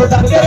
but that